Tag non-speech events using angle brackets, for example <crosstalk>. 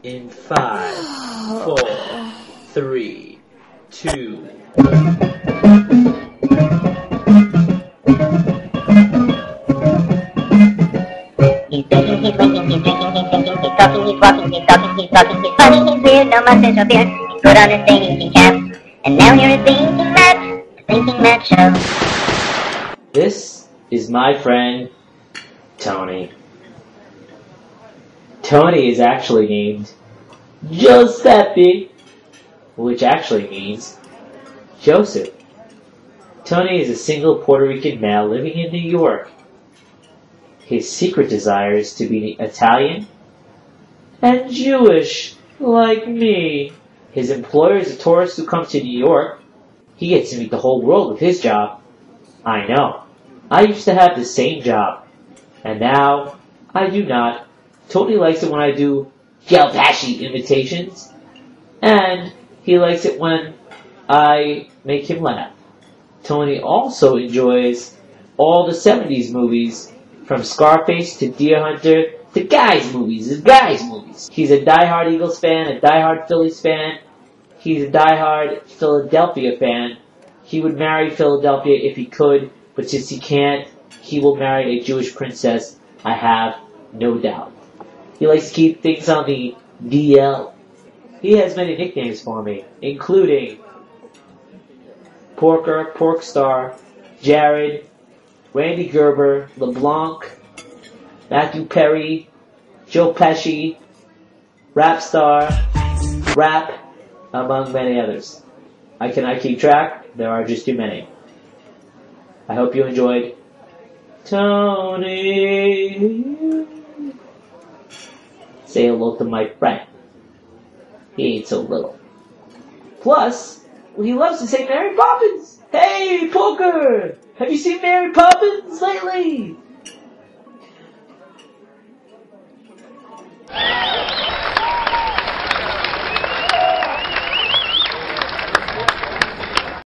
Five, <gasps> four, three, two. He's drinking, he's drinking, he's drinking, he's drinking, he's talking, he's walking, he's talking, he's talking, he's funny, he's weird, no mustache or beard. He's put on his thinking cap. And now here is Thinking Matt, the Thinking Matt Show. This is my friend Tony. Tony is actually named Giuseppe, which actually means Joseph. Tony is a single Puerto Rican male living in New York. His secret desire is to be Italian and Jewish, like me. His employer is a tourist who comes to New York. He gets to meet the whole world with his job. I know. I used to have the same job, and now I do not. Tony likes it when I do Galpashi imitations, and he likes it when I make him laugh. Tony also enjoys all the 70s movies, from Scarface to Deer Hunter to Guys movies, his Guys movies. He's a diehard Eagles fan, a diehard Phillies fan. He's a diehard Philadelphia fan. He would marry Philadelphia if he could, but since he can't, he will marry a Jewish princess, I have no doubt. He likes to keep things on the DL. He has many nicknames for me, including Porker, Porkstar, Jared, Rande Gerber, LeBlanc, Matthew Perry, Joe Pesci, Rapstar, Rap, among many others. I cannot keep track, there are just too many. I hope you enjoyed Tony. Say hello to my friend. He ain't so little. Plus, he loves to say Mary Poppins. Hey, Poker! Have you seen Mary Poppins lately?